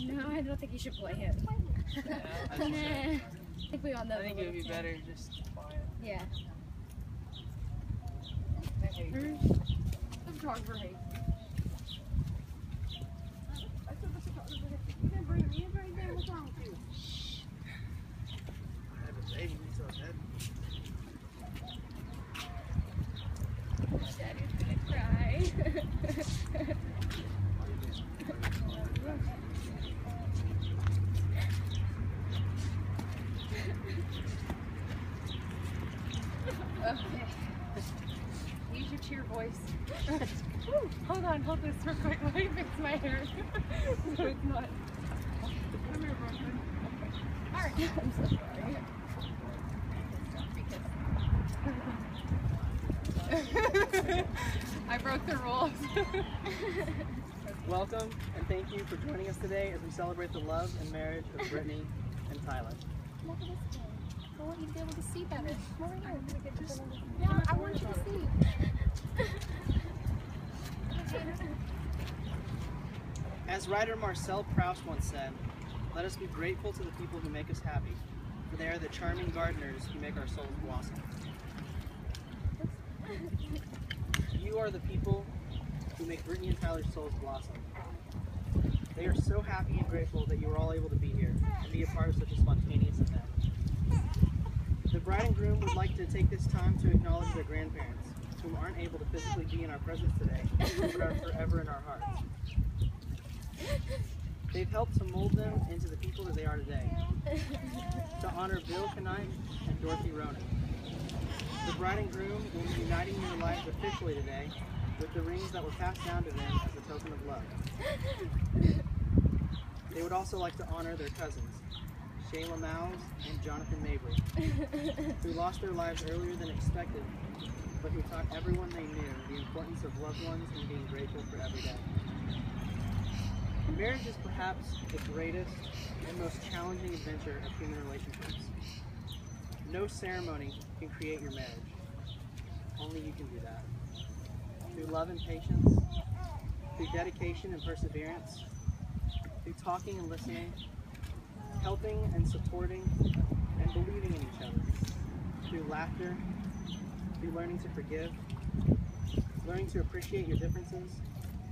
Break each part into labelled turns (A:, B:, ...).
A: No, I don't think you should play him.
B: Yeah, I,
A: Nah. I think we all know.
B: I think it would be
A: little
B: better just quiet.
A: Yeah.
B: I hate it.
A: The photographer hates.
B: I have a baby, so dead.
A: Daddy's gonna cry. okay. Use your cheer voice. Woo, hold on, hold this real quick. Let me fix my hair. so it's not. Come here, boyfriend. Alright. I'm so sorry. I broke the rules.
B: Welcome and thank you for joining us today as we celebrate the love and marriage of Brittney and Tyler.
A: Look at this thing. I want you to be able to see better. Over here. Yeah, I want you to see.
B: As writer Marcel Proust once said, let us be grateful to the people who make us happy, for they are the charming gardeners who make our souls blossom. You are the people who make Brittney and Tyler's souls blossom. They are so happy and grateful that you are all able to be here and be a part of such a spontaneous event. The bride and groom would like to take this time to acknowledge their grandparents, who aren't able to physically be in our presence today, but are forever in our hearts. They've helped to mold them into the people that they are today. To honor Bill Knight and Dorothy Ronan. The bride and groom will be uniting their lives officially today with the rings that were passed down to them as a token of love. They would also like to honor their cousins, Shayla Miles and Jonathan Mabry, who lost their lives earlier than expected, but who taught everyone they knew the importance of loved ones and being grateful for every day. Marriage is perhaps the greatest and most challenging adventure of human relationships. No ceremony can create your marriage. Only you can do that. Through love and patience, through dedication and perseverance, through talking and listening, helping and supporting, and believing in each other, through laughter, through learning to forgive, learning to appreciate your differences,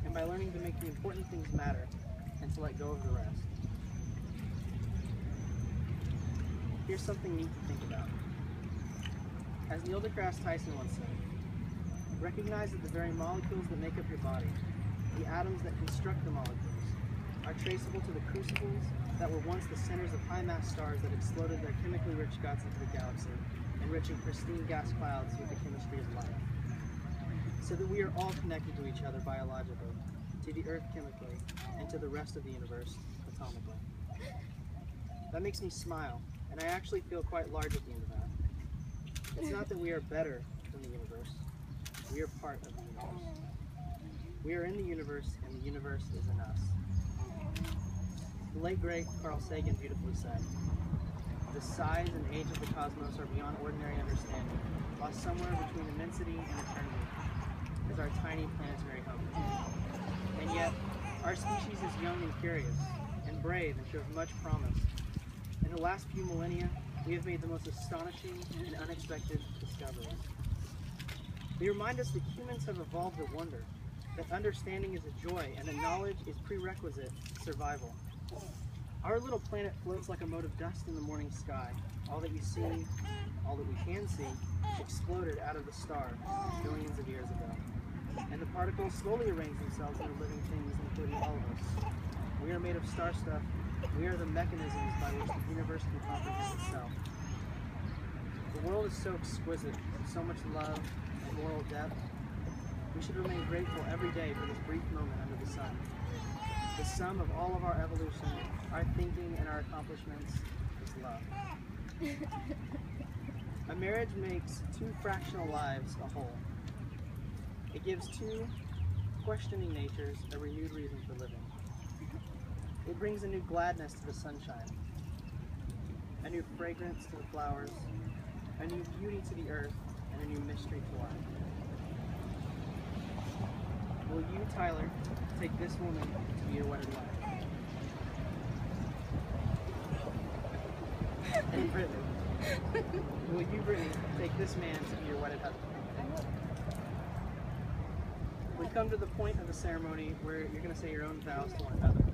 B: and by learning to make the important things matter to let go of the rest. Here's something neat to think about. As Neil deGrasse Tyson once said, recognize that the very molecules that make up your body, the atoms that construct the molecules, are traceable to the crucibles that were once the centers of high-mass stars that exploded their chemically rich guts into the galaxy, enriching pristine gas clouds with the chemistry of life. So that we are all connected to each other biologically, to the earth chemically, and to the rest of the universe atomically. That makes me smile, and I actually feel quite large at the end of that. It's not that we are better than the universe, we are part of the universe. We are in the universe, and the universe is in us. The late great Carl Sagan beautifully said, The size and age of the cosmos are beyond ordinary understanding, while somewhere between immensity and eternity is our tiny planetary home. And yet, our species is young and curious, and brave and shows much promise. In the last few millennia, we have made the most astonishing and unexpected discoveries. They remind us that humans have evolved to wonder, that understanding is a joy, and that knowledge is prerequisite to survival. Our little planet floats like a mote of dust in the morning sky. All that you see, all that we can see, exploded out of the star billions of years ago. And the particles slowly arrange themselves into living things, including all of us. We are made of star stuff. We are the mechanisms by which the universe can comprehend itself. The world is so exquisite, with so much love and moral depth. We should remain grateful every day for this brief moment under the sun. The sum of all of our evolution, our thinking, and our accomplishments is love. A marriage makes two fractional lives a whole. It gives two questioning natures a renewed reason for living. It brings a new gladness to the sunshine, a new fragrance to the flowers, a new beauty to the earth, and a new mystery to life. Will you, Tyler, take this woman to be your wedded wife?
C: and Brittney, will you, Brittney, take this man to be your wedded husband? We come to the point of the ceremony where you're going to say your own vows to one another.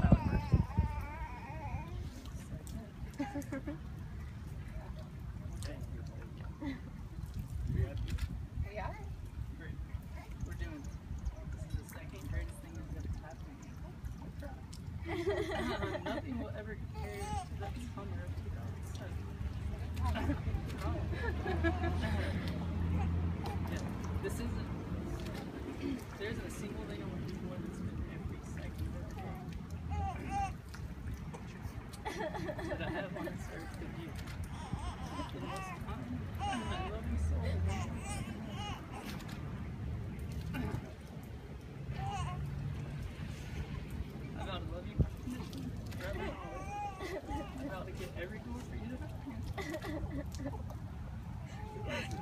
C: Tyler first.
A: Yeah.
C: Great. We're doing this. This is the second greatest thing that's ever happened. Nothing will ever compare to the summer of 2007. yeah, this isn't. There isn't a single day on which more than every second of that I have on you. This time, my loving soul. I to love you. I to get every door for you I can.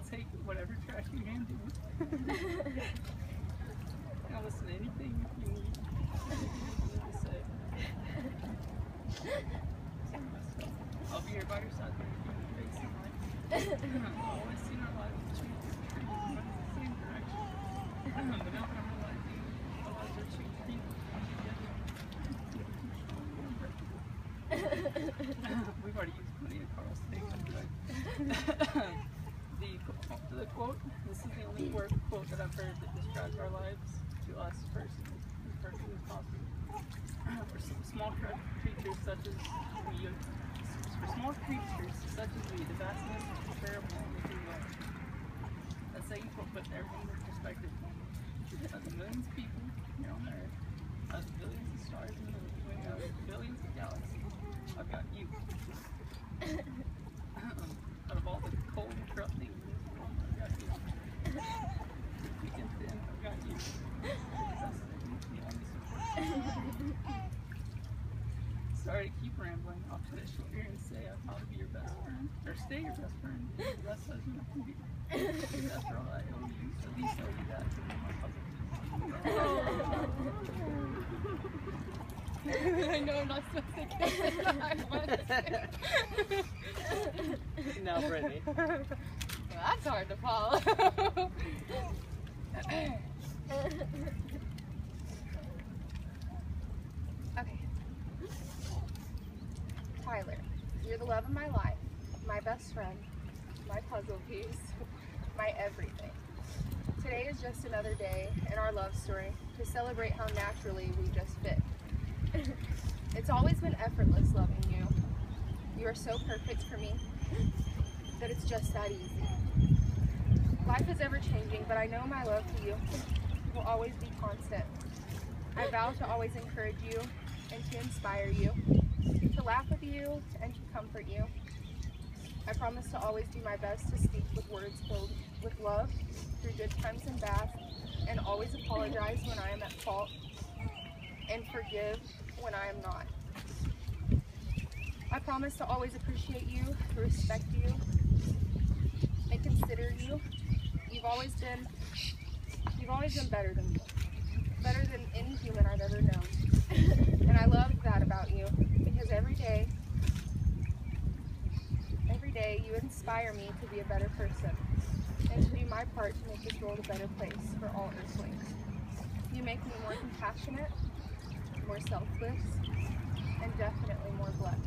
C: I'll take whatever trash you hand me. I'll listen to anything you need, anything you need to say. I'll be here by your side when you're facing life. I'll always see our lives change and run in the same direction. But now that I'm realizing our lives are changing together. We've already used plenty of Carl's thing. the, qu- the quote, this is the only word quote that I've heard that describes our lives to us personally, as perfectly as possible. For some small cre- creatures such as we, for small creatures such as we, the vastness is comparable only to? That's how you put, everything in perspective. As the millions of people here on Earth, as the billions of stars in the Milky Way, the billions of galaxies, I've got you. Out of all the cold and corrupt things in this world, I've got you. Thick and thin, I've got you. You're the best thing, the only support. Sorry to keep rambling. I'll cut it short here and say I want to be your best friend, or stay your best friend, be the best husband I can be. Because after all, I owe you. At least owe you that to be my puzzle.
A: I know I'm not supposed to kiss it, but I want to.
C: Now, Brittney.
A: Well, that's hard to follow. okay. Tyler, you're the love my life, my best friend, my puzzle piece, my everything. Today is just another day in our love story to celebrate how naturally we just fit. it's always been effortless loving you. You are so perfect for me that it's just that easy. Life is ever changing, but I know my love for you will always be constant. I vow to always encourage you and to inspire you, to laugh with you and comfort you. I promise to always do my best to speak with words filled with love through good times and bad, and always apologize when I am at fault and forgive when I am not. I promise to always appreciate you, respect you, and consider you. You've always been you've always been better than me. Better than any human I've ever known. and I love that about you because every day every day you inspire me to be a better person and to do my part to make this world a better place for all earthlings. You make me more compassionate, more selfless, and definitely more blessed.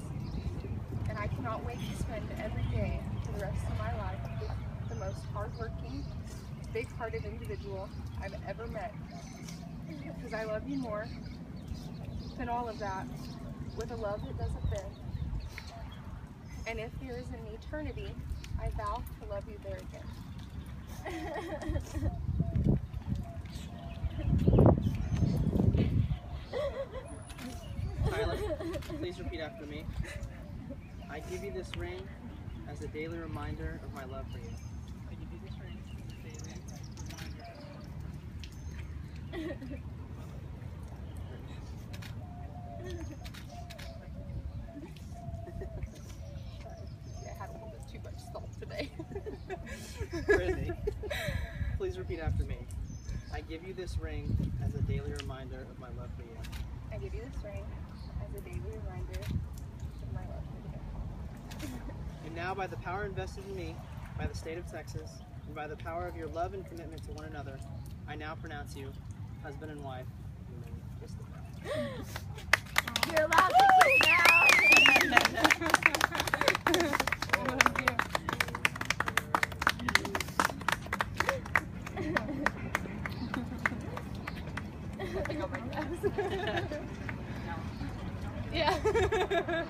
A: And I cannot wait to spend every day for the rest of my life with the most hardworking, big-hearted individual I've ever met. Because I love you more than all of that, with a love that doesn't bend. And if there is an eternity, I vow to love you there again.
C: Tyler, please repeat after me. I give you this ring as a daily reminder of my love for you. I give you this ring as a daily reminder.
A: Yeah, I had a little bit too much salt today.
C: Brittney, please repeat after me. I give you this ring as a daily reminder of my love for you.
A: I give you this ring as a daily reminder of my love for you.
B: And now, by the power invested in me by the state of Texas, and by the power of your love and commitment to one another, I now pronounce you husband and wife. And then kiss the bride.
D: You're allowed to kiss now.
A: yeah.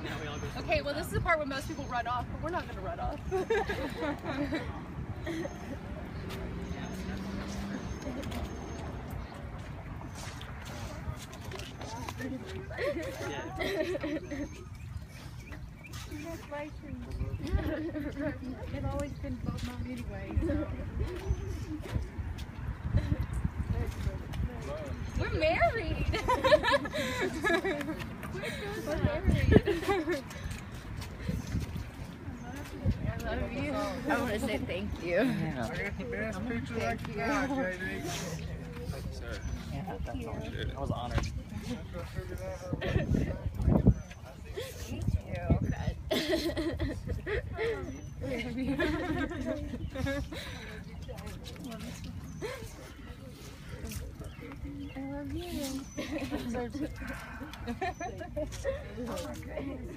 A: Okay, well this is the part where most people run off, but we're not gonna run off.
D: They've always been both mine anyway, so.
A: We're married. We're married. I love you.
D: I want to say thank you.
E: I got the best picture I can got, JD.
B: Sir,
F: Yeah, that's all.
B: I was honored.
A: I love you.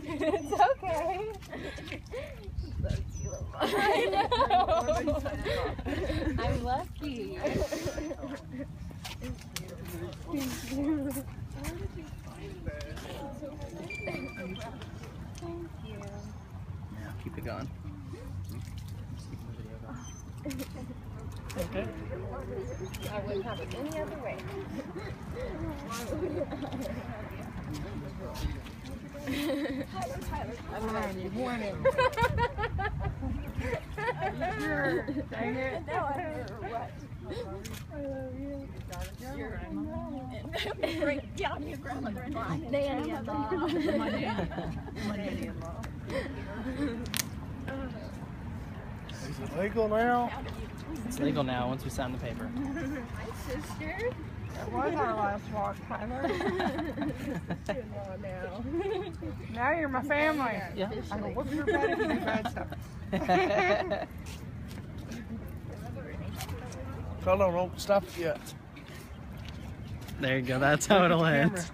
A: it's okay. I'm lucky.
B: Yeah, keep it going. Just keep video going. Okay.
A: I wouldn't have it any other way.
D: Fine, you won it.
A: Sure.
D: Dang it.
A: No, I heard what. I love you.
D: Break down your grandmother-in-law. Nanny-in-law. My nanny-in-law.
E: Is it legal now?
B: It's legal now once we sign the paper.
A: Sister.
D: That was our last walk, Tyler. Now. Now you're my family.
B: Yeah.
D: I go whoop your butt if you bad stuff.
E: Hold on, don't stop it yet.
B: there you go. That's how it'll end.